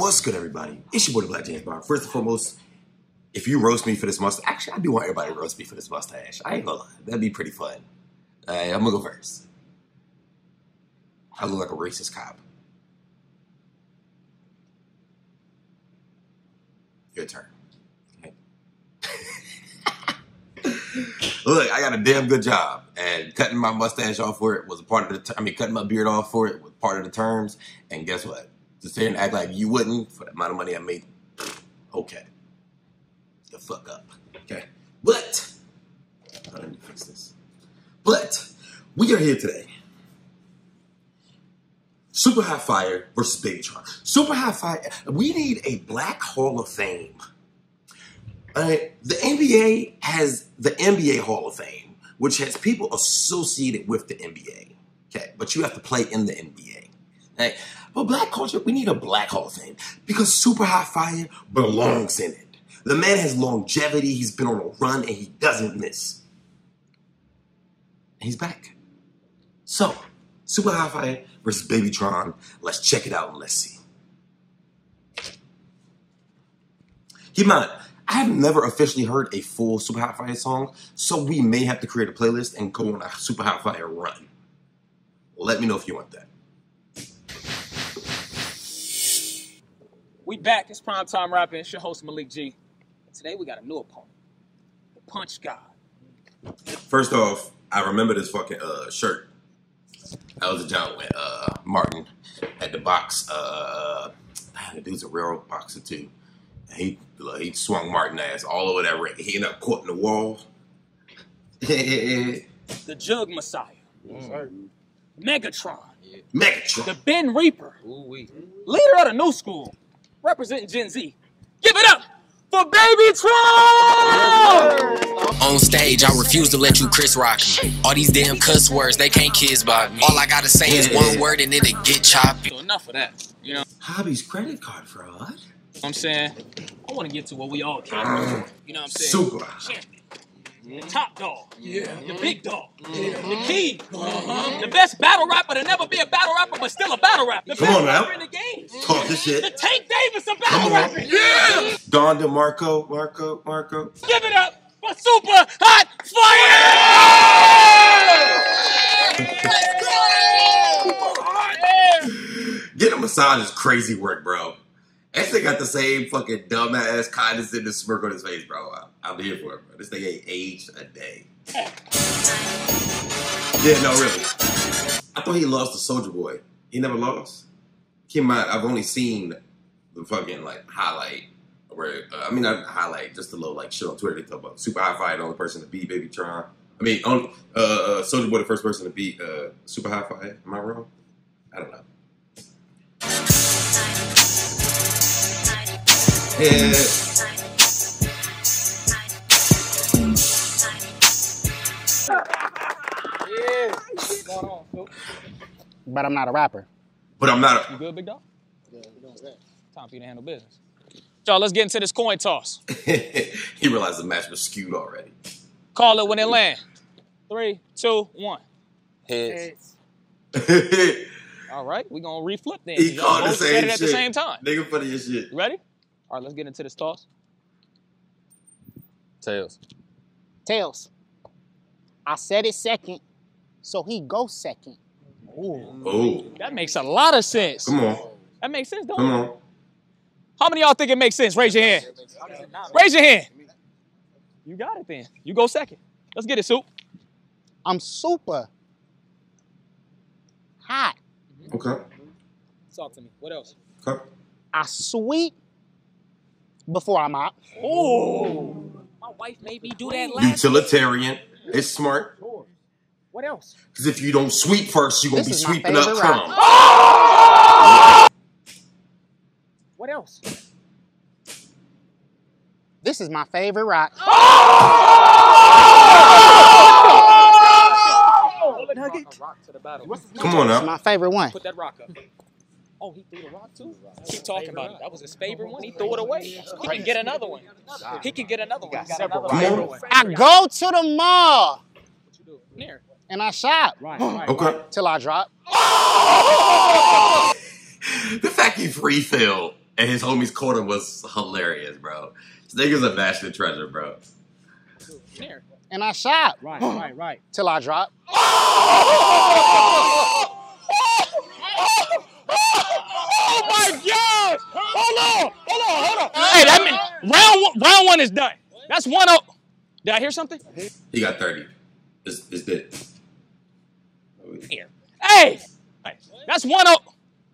What's good, everybody? It's your boy, the Black James Bond. First and foremost, if you roast me for this mustache, actually, I do want everybody to roast me for this mustache. I ain't gonna lie, that'd be pretty fun. All right, I'm gonna go first. I look like a racist cop. Your turn. Okay. look, I got a damn good job, and cutting my mustache off for it was a part of the. I mean, cutting my beard off for it was part of the terms. And guess what? To sit and act like you wouldn't for the amount of money I made. Okay, the fuck up. Okay, but oh, let me fix this. But we are here today. Super High Fire versus Babytron. Super High Fire. We need a Black Hall of Fame. Uh, the NBA has the NBA Hall of Fame, which has people associated with the NBA. Okay, but you have to play in the NBA. Right? But black culture, we need a Black Hall of Fame because Super High Fire belongs in it. The man has longevity. He's been on a run and he doesn't miss. And he's back. So, Super High Fire versus Babytron. Let's check it out and let's see. Keep in mind, I have never officially heard a full Super High Fire song, so we may have to create a playlist and go on a Super High Fire run. Let me know if you want that. We back. It's prime time rapping. It's your host Malik G. Today we got a new opponent, the Punch God. First off, I remember this fucking uh, shirt. That was a John when uh, Martin at the box. Uh, the dude's a real boxer too. And he like, he swung Martin ass all over that ring. He ended up caught in the wall. The Jug Messiah, Megatron, the Megatron. Bin Reaper, leader of the new school, representing Gen Z. Give it up for Babytron! On stage, I refuse to let you Chris Rock me. All these damn cuss words, they can't kiss by me. All I gotta say is one word and then it get choppy. So enough of that. You know what Hobby's credit card fraud. I'm saying? I want to get to what we all came for. You know what I'm saying? Super. Champion. The top dog. Yeah. The big dog. The king. Uh-huh. The best battle rapper to never be a battle rapper, but still a battle rapper. The Come best on now. in the game. Talk this The shit. Tank Davis of Come battle on. rapping. Yeah. Don DeMarco, Marco, Marco. Give it up for Super Hot Fire! Getting a massage is crazy work, bro. That thing got the same fucking dumbass the smirk on his face, bro. I, I'm here for it, bro. This thing ain't aged a day. Yeah, no, really. I thought he lost to Soulja Boy. He never lost. Keep in mind, I've only seen the fucking like highlight where uh, I mean not highlight, just a little like shit on Twitter. They talk about Super High Five, the only person to beat Babytron. I mean, on uh, uh, Soulja Boy, the first person to beat uh, Super High Five. Am I wrong? I don't know. Yeah. Yeah. What's going on, Phil? but I'm not a rapper. But I'm not a. You good, big dog? Yeah, we doing that. Time for you to handle business. Y'all, let's get into this coin toss. he realized the match was skewed already. Call it when it lands. Three, two, one. Heads. All right, we're gonna reflip then. he called the same said shit. it at the same time. Nigga funny as shit. Ready? All right, let's get into this toss. Tails. Tails. I said it second, so he goes second. Oh, That makes a lot of sense. come on. That makes sense, don't Come it? on. How many of y'all think it makes sense? Raise your hand. Raise your hand. You got it then. You go second. Let's get it, Soup. I'm super hot. Okay. Talk to me. What else? Okay. I sweet before I'm out. Oh, my wife made me do that last. Utilitarian. It's smart. What else? Because if you don't sweep first, you're gonna be sweeping up favorite crumbs. What else? This is my favorite oh! oh! rock. Rock to the battle. Come on It's now. my favorite one. Put that rock up. Oh, he threw the rock too? Keep talking about it. That was his favorite one. He threw it away. He can get another one. He can get another one. He got another one. I go to the mall Here. and I shop Right. Okay. till I drop. The fact you free feel and his homies caught him was hilarious, bro. This nigga's a national treasure, bro. Here. And I shot Right, right, right. till I drop. Oh my God! Hold on, hold on, hold on. Hey, that mean round one, round one is done. That's one up. Did I hear something? He got 30. It's, it's bit. Here. Hey, Hey, that's one up.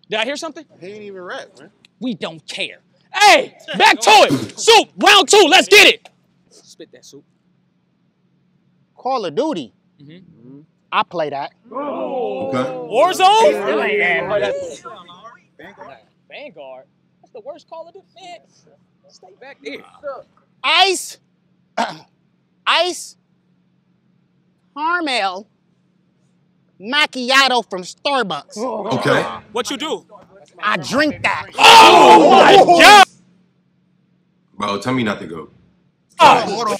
Did I hear something? He ain't even rap, man. We don't care. Hey, back to it. Soup, round two. Let's get it. Spit that soup. Call of Duty. Mhm. I play that. Okay. Warzone? Vanguard. That's the worst call of duty. Man, stay back there. Ice. Ice. Caramel. Macchiato from Starbucks. Oh. Okay. What you do? I drink that. Oh my God! Bro, tell me not to go. Oh,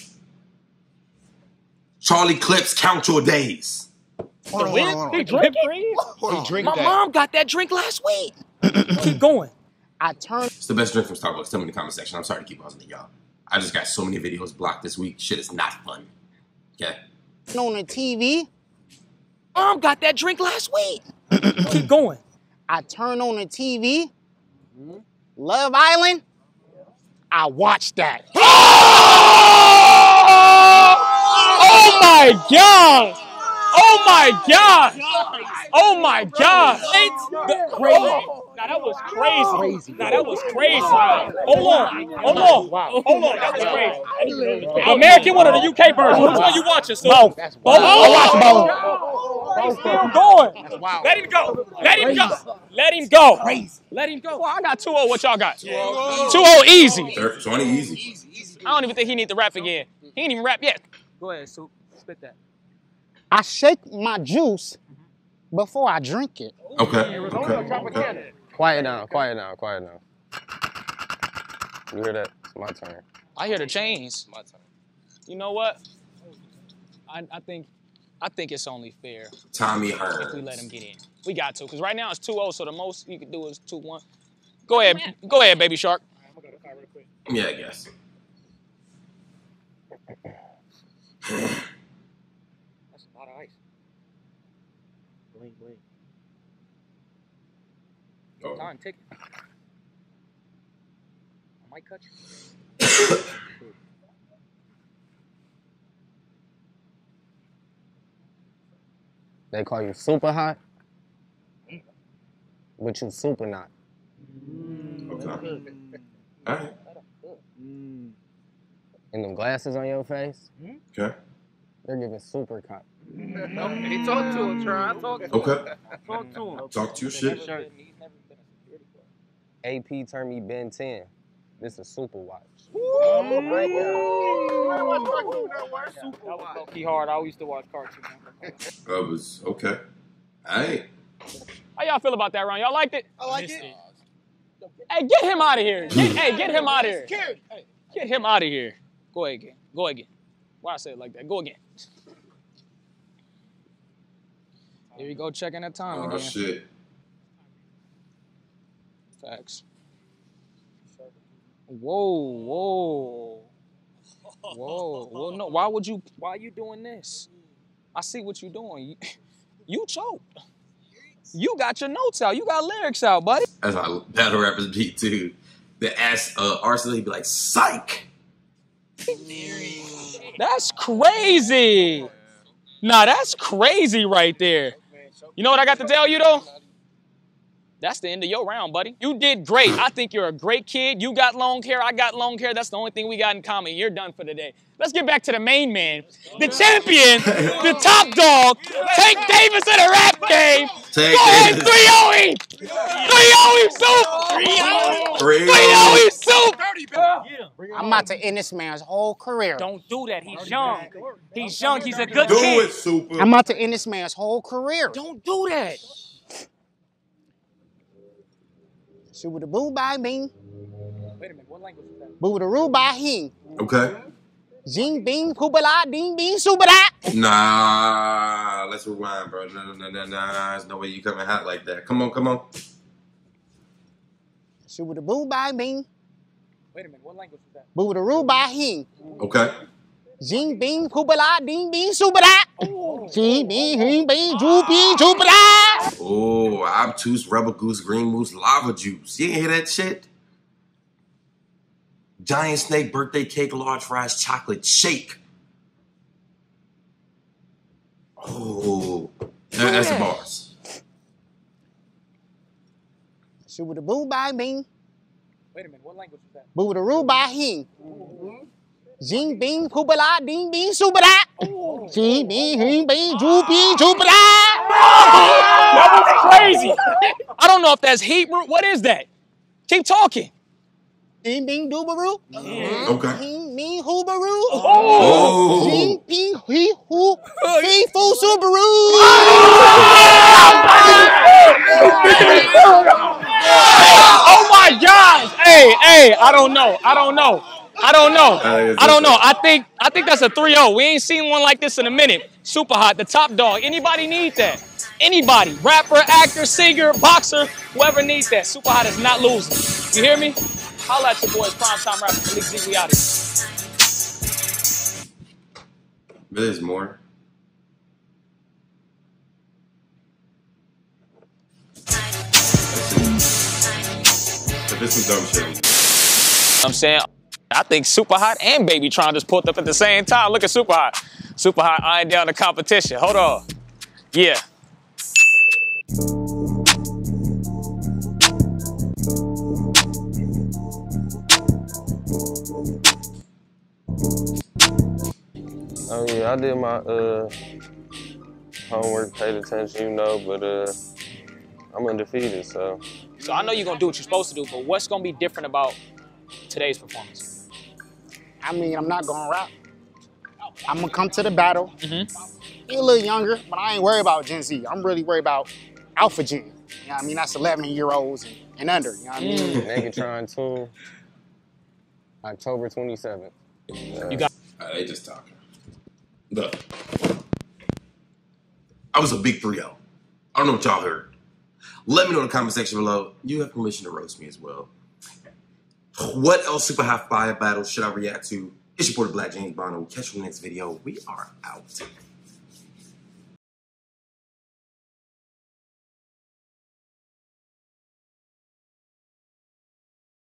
Charlie Clips, count your days. Hold on, hold on, hold He on. drink cream? Hold on. drink My that. mom got that drink last week. Keep going. I turn It's the best drink from Starbucks. Tell me in the comment section. I'm sorry to keep pausing it, y'all. I just got so many videos blocked this week. Shit is not fun. Okay. on the TV. Mom got that drink last week. Keep going. I turn on the TV. Love Island. I watch that. Oh my God! Oh my God! Oh my God! It's the crazy. Now that was crazy. Now that was crazy. Oh, Hold on. Hold oh, on. Hold oh, on. That was crazy. The American one or the UK version? Which one you watching? So Both. both. I watch both. He's still going. Let him go. Let him go. Let him go. Let him go. Well, I got 2-0. What y'all got? 2-0 easy. 20 easy. I don't even think he need to rap again. He ain't even rap yet. Go ahead, Soup. Spit that. I shake my juice before I drink it. Okay. Okay. okay. Quiet down, quiet now, quiet now. You hear that? It's my turn. I hear the chains. My turn. You know what? I, I think I think it's only fair Tommy Hearns. if we let him get in. We got to, because right now it's 2-0, so the most you can do is 2-1. Go ahead. Go ahead, baby shark. i'm Yeah, I guess. That's a lot of ice. Bling, bling. Oh. Time ticking. I might cut you. They call you super hot, but you super not. Okay. All right. Mm. And them glasses on your face, hmm? Okay. they're giving super cop. He talked to him, try. I talked to him. Okay. Talk to him. Talk your shit. AP turned me Ben 10. This is super watch. That was low-key hard. I always used to watch cartoons. That was okay. Hey. How y'all feel about that round? Y'all liked it? I like it. Hey, get him out of here. Get, hey, get him out of here. Get him out of here. Go again. Go again. Why I say it like that? Go again. Oh, here you go, checking that time Oh again. shit. Facts. Whoa, whoa, whoa, Well, No, why would you? Why are you doing this? I see what you're doing. You, you choked. You got your notes out. You got lyrics out, buddy. That's how battle rappers be too. The ass uh Arsonal he'd be like, psych. That's crazy. Nah, that's crazy right there. You know what I got to tell you though? That's the end of your round, buddy. You did great. I think you're a great kid. You got long hair. I got long hair. That's the only thing we got in common. You're done for the day. Let's get back to the main man, the champion, the top dog, Tank Davis in a rap game. Tank Go ahead, Davis. 3 0 3 soup. 3 Real. soup. I'm about to end this man's whole career. Don't do that. He's young. He's young. He's a good Do kid. Do it, super. I'm about to end this man's whole career. Don't do that. Super the boo by bing, Wait a minute. What language is that? boo the roo by hing. Okay. Jing bing, poobala, ding bing, subada. Nah, let's rewind, bro. No, no, no, no, no. There's no way you coming hot like that. Come on, come on. Super the boo by bing. Wait a minute, what language is that? Boo the roo by hing. Okay. Jing bing poopala ding bing super da. Jing bing hing oh. bing ju bing super. Oh, obtuse, rubber goose, green moose, lava juice. You hear that shit? Giant snake, birthday cake, large fries, chocolate shake. Oh, that- that's the bars. Super the boo by bing. Wait a minute, what language is that? Boo the roo by hing. Jing bing poopala ding bing super da. Jing bing hing bing ju bing super da. That was crazy. I don't know if that's Hebrew. What is that? Keep talking. Ding bing doobaroo. Okay. Ding bing hoobaroo. Oh, Jing bing he hoo. Fee foo subaru. Oh my gosh! Hey, hey, I don't know. I don't know. I don't know. Uh, I don't know. I think I think that's a 3-0. We ain't seen one like this in a minute. Super hot, the top dog. Anybody need that? Anybody. Rapper, actor, singer, boxer, whoever needs that. Super hot is not losing. You hear me? Holla at your boys, primetime rapper, Malik Zeke, we out of here. there's more. If it's some dumb shit. You know what I'm saying? I think Super Hot and Babytron just pulled up at the same time. Look at Super Hot. Super Hot eyeing down the competition. Hold on. Yeah. Oh yeah, I did my uh homework, paid attention, you know, but uh I'm undefeated, so So I know you're gonna do what you're supposed to do, but what's gonna be different about today's performance? I mean, I'm not gonna rap. I'm gonna come to the battle. Mhm. Be a little younger, but I ain't worried about Gen Z. I'm really worried about Alpha Gen. You know what I mean? That's 11 year olds and, and under. You know what I mean? Megatron 2, October 27th. You got Uh, they just talking. Look, I was a big 3 0. I don't know what y'all heard. Let me know in the comment section below. You have permission to roast me as well. What else super high fire battle should I react to? It's your boy, Black James Bond. We'll catch you in the next video. We are out.